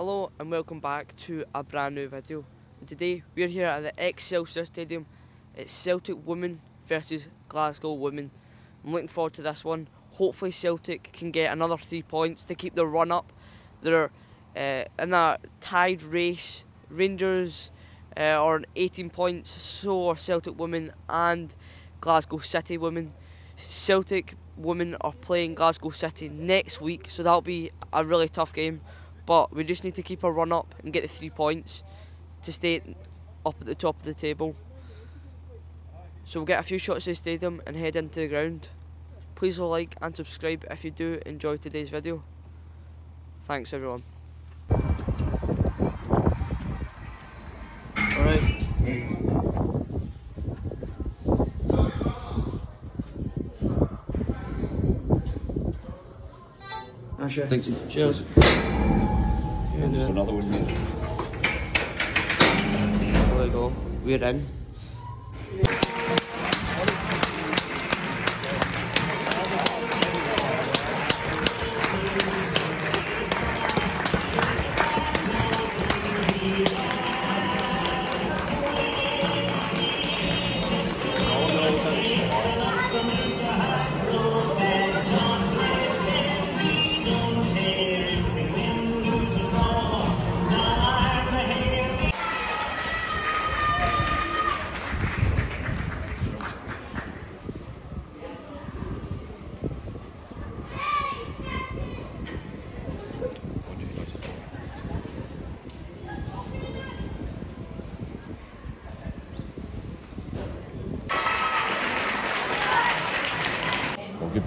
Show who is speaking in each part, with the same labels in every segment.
Speaker 1: Hello and welcome back to a brand new video. And today we're here at the Excelsior Stadium. It's Celtic women versus Glasgow women. I'm looking forward to this one. Hopefully Celtic can get another three points to keep the run up. They're uh, in a tied race. Rangers uh, are on 18 points, so are Celtic women and Glasgow City women. Celtic women are playing Glasgow City next week, so that'll be a really tough game. But we just need to keep our run up and get the three points to stay up at the top of the table. So we'll get a few shots of the stadium and head into the ground. Please like and subscribe if you do enjoy today's video. Thanks everyone. Alright. Sure.
Speaker 2: Thanks.
Speaker 1: Cheers.
Speaker 2: Just another one, mate.
Speaker 1: There we go. We're in.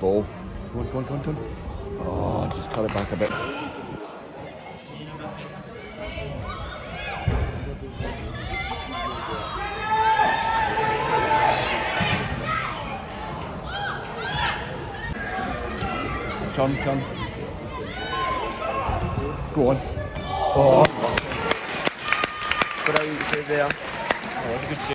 Speaker 2: Ball. Go on, go on, go on, go on. Oh, just cut it back a bit. Turn, turn. Go on. Oh,
Speaker 1: Brilliant save there.
Speaker 2: oh good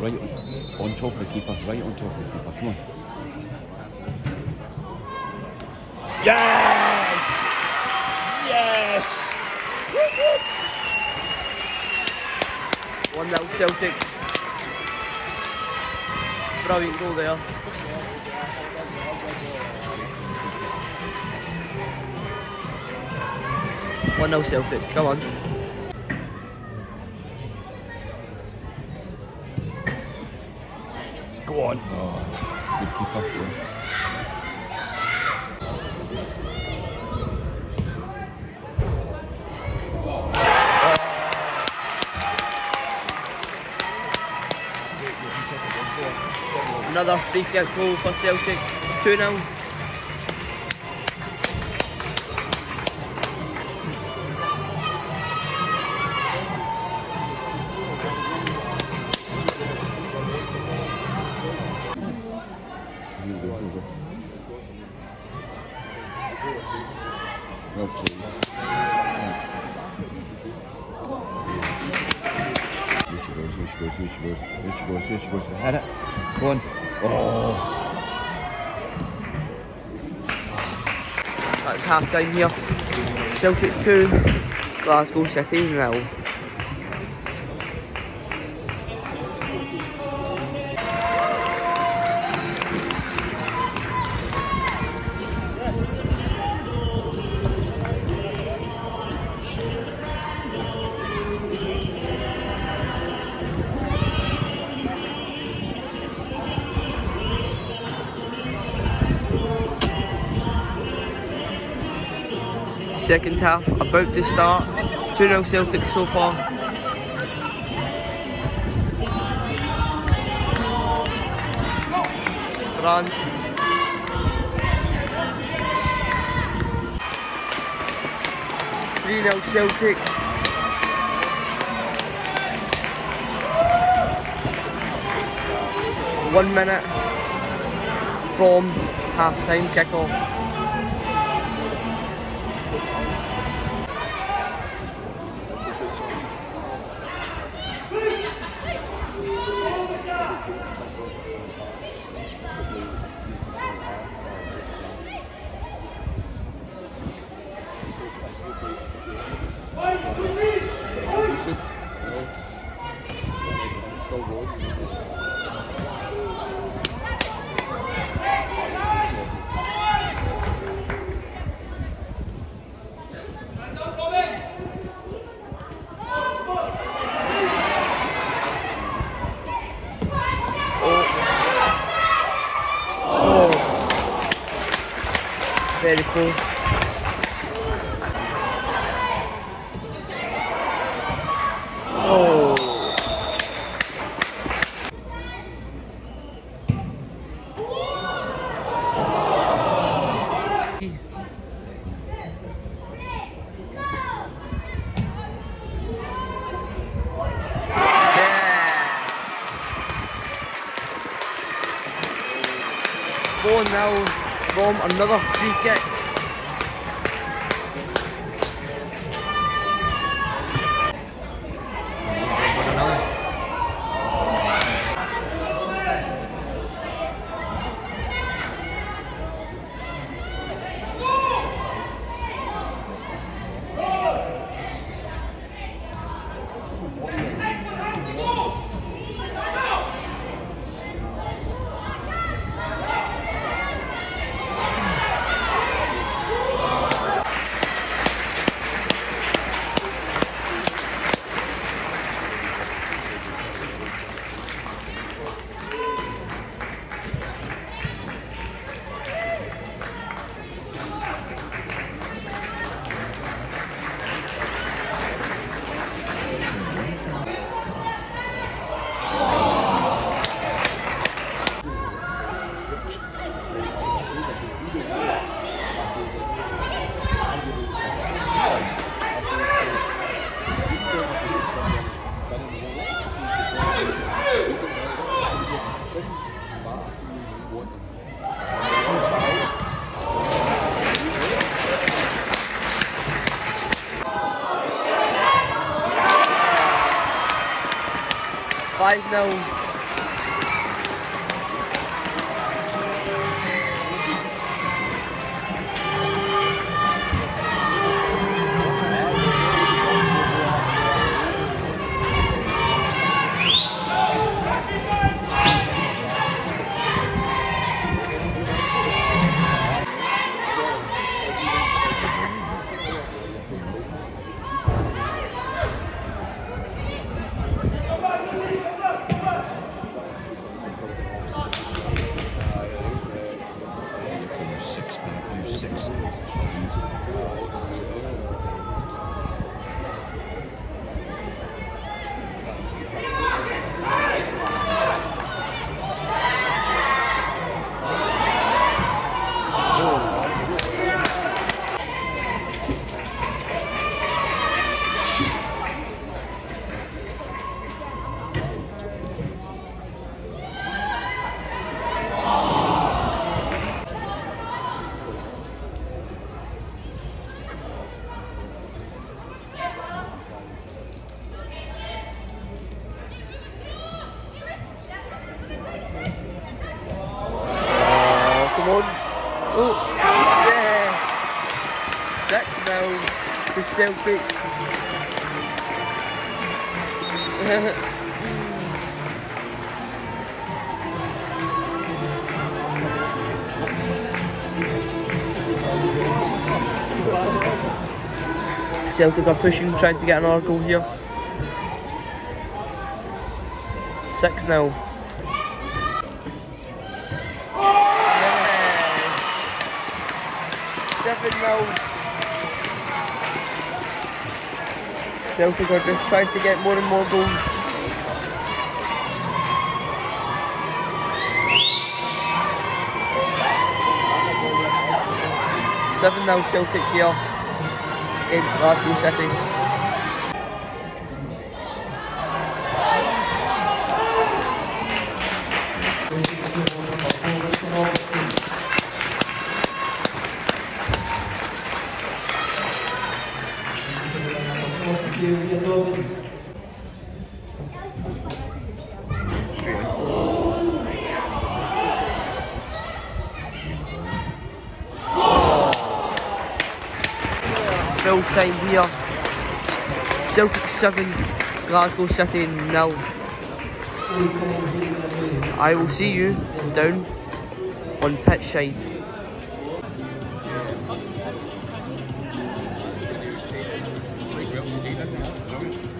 Speaker 2: Right on top of the keeper, right on top of the keeper. Come on. Yes! Yes!
Speaker 1: 1 0 Celtic. Brilliant goal there. One 0 Celtic. Come on.
Speaker 2: Go on. Oh, good.
Speaker 1: Another free kick goal for Celtic. It's 2 0. Half time here. Celtic 2, Glasgow City 0. Second half about to start. 2 0 Celtic so far.
Speaker 2: grand. Three 0 Celtic. One minute from half time kickoff. Oh. very cool. Oh. Four now from another free kick. Final Five now. Celtic. Celtic are pushing, trying to get an goal here. 6 0. Seven 0 Celtic are just trying to get more and more goals.
Speaker 1: Seven now Celtic here in Glasgow City. Full time here. Celtic 7, Glasgow City nil. I will see you down on pitch side. language.